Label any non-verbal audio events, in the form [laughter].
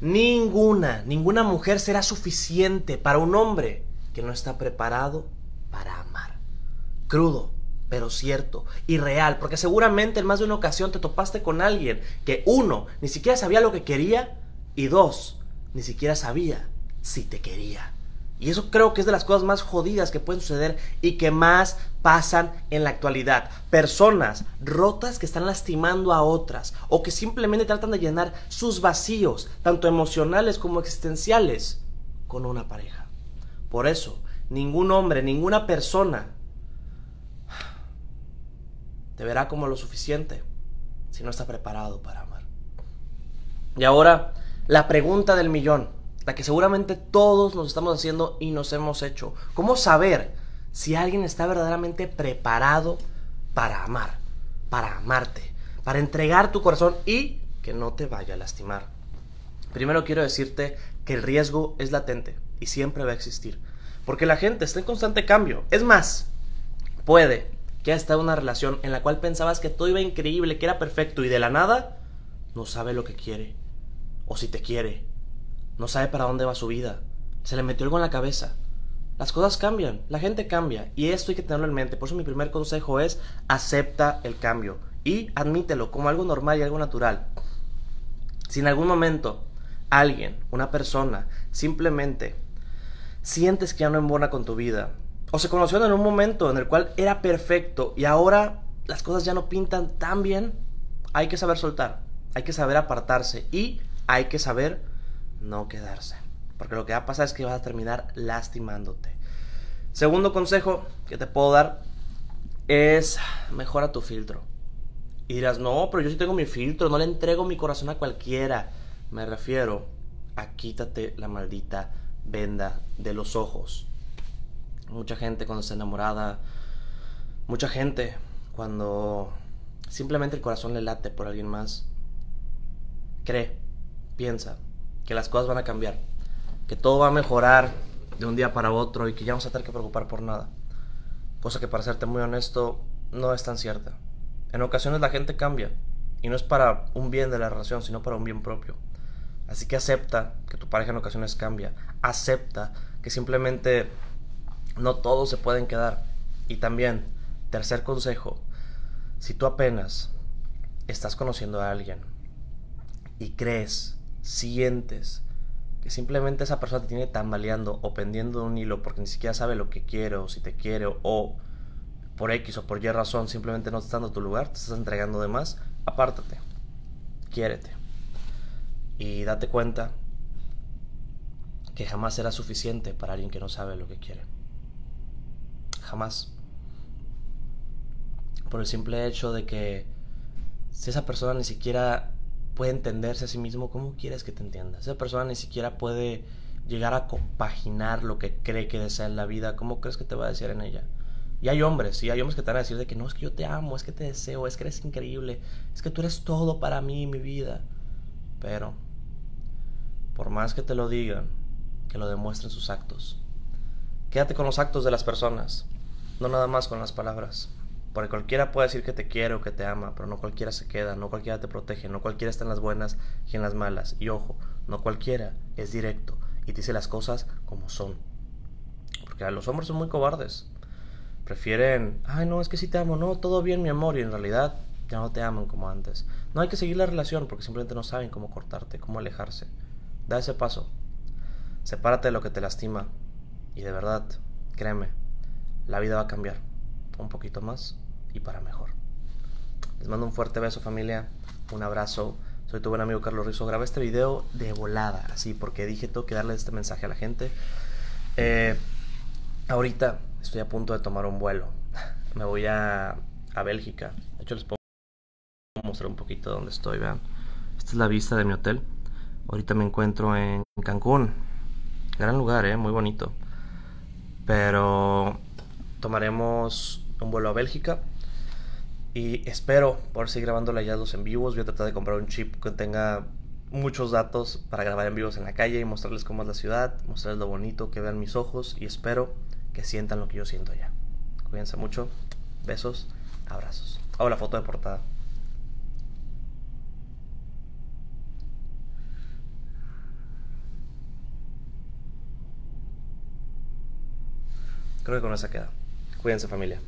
Ninguna, ninguna mujer será suficiente para un hombre que no está preparado para amar. Crudo, pero cierto y real, porque seguramente en más de una ocasión te topaste con alguien que uno, ni siquiera sabía lo que quería y dos, ni siquiera sabía si te quería. Y eso creo que es de las cosas más jodidas que pueden suceder y que más pasan en la actualidad. Personas rotas que están lastimando a otras o que simplemente tratan de llenar sus vacíos, tanto emocionales como existenciales, con una pareja. Por eso, ningún hombre, ninguna persona te verá como lo suficiente si no está preparado para amar. Y ahora, la pregunta del millón la que seguramente todos nos estamos haciendo y nos hemos hecho. ¿Cómo saber si alguien está verdaderamente preparado para amar, para amarte, para entregar tu corazón y que no te vaya a lastimar? Primero quiero decirte que el riesgo es latente y siempre va a existir, porque la gente está en constante cambio. Es más, puede que haya estado en una relación en la cual pensabas que todo iba increíble, que era perfecto y de la nada no sabe lo que quiere o si te quiere no sabe para dónde va su vida, se le metió algo en la cabeza. Las cosas cambian, la gente cambia y esto hay que tenerlo en mente. Por eso mi primer consejo es acepta el cambio y admítelo como algo normal y algo natural. Si en algún momento alguien, una persona, simplemente sientes que ya no embona con tu vida, o se conocieron en un momento en el cual era perfecto y ahora las cosas ya no pintan tan bien, hay que saber soltar, hay que saber apartarse y hay que saber no quedarse. Porque lo que va a pasar es que vas a terminar lastimándote. Segundo consejo que te puedo dar es mejora tu filtro. Y dirás, no, pero yo sí tengo mi filtro, no le entrego mi corazón a cualquiera. Me refiero a quítate la maldita venda de los ojos. Mucha gente cuando está enamorada, mucha gente cuando simplemente el corazón le late por alguien más, cree, piensa que las cosas van a cambiar, que todo va a mejorar de un día para otro y que ya se a tener que preocupar por nada. Cosa que para serte muy honesto no es tan cierta. En ocasiones la gente cambia y no es para un bien de la relación, sino para un bien propio. Así que acepta que tu pareja en ocasiones cambia. Acepta que simplemente no todos se pueden quedar. Y también, tercer consejo, si tú apenas estás conociendo a alguien y crees sientes que simplemente esa persona te tiene tambaleando o pendiendo de un hilo porque ni siquiera sabe lo que quiere o si te quiere o por X o por Y razón simplemente no está dando tu lugar, te estás entregando de más, apártate, quiérete y date cuenta que jamás será suficiente para alguien que no sabe lo que quiere. Jamás. Por el simple hecho de que si esa persona ni siquiera puede entenderse a sí mismo, ¿cómo quieres que te entienda? Esa persona ni siquiera puede llegar a compaginar lo que cree que desea en la vida, ¿cómo crees que te va a decir en ella? Y hay hombres, sí, hay hombres que te van a decir de que no, es que yo te amo, es que te deseo, es que eres increíble, es que tú eres todo para mí, mi vida. Pero, por más que te lo digan, que lo demuestren sus actos. Quédate con los actos de las personas, no nada más con las palabras. Porque cualquiera puede decir que te quiere o que te ama, pero no cualquiera se queda, no cualquiera te protege, no cualquiera está en las buenas y en las malas. Y ojo, no cualquiera es directo y dice las cosas como son. Porque los hombres son muy cobardes. Prefieren, ay no, es que sí te amo, no, todo bien mi amor, y en realidad ya no te aman como antes. No hay que seguir la relación porque simplemente no saben cómo cortarte, cómo alejarse. Da ese paso. Sepárate de lo que te lastima. Y de verdad, créeme, la vida va a cambiar un poquito más y para mejor. Les mando un fuerte beso familia, un abrazo. Soy tu buen amigo Carlos Rizzo. Grabé este video de volada, así, porque dije tengo que darle este mensaje a la gente. Eh, ahorita estoy a punto de tomar un vuelo. [laughs] Me voy a, a Bélgica. De hecho, les puedo mostrar un poquito dónde estoy. Vean, esta es la vista de mi hotel. Ahorita me encuentro en Cancún. Gran lugar, eh, muy bonito. Pero tomaremos un vuelo a Bélgica. Y espero poder seguir grabando ya los en vivos. Voy a tratar de comprar un chip que tenga muchos datos para grabar en vivos en la calle y mostrarles cómo es la ciudad, mostrarles lo bonito, que vean mis ojos y espero que sientan lo que yo siento allá. Cuídense mucho. Besos, abrazos. Hago la foto de portada. Creo que con esa queda. Cuídense familia.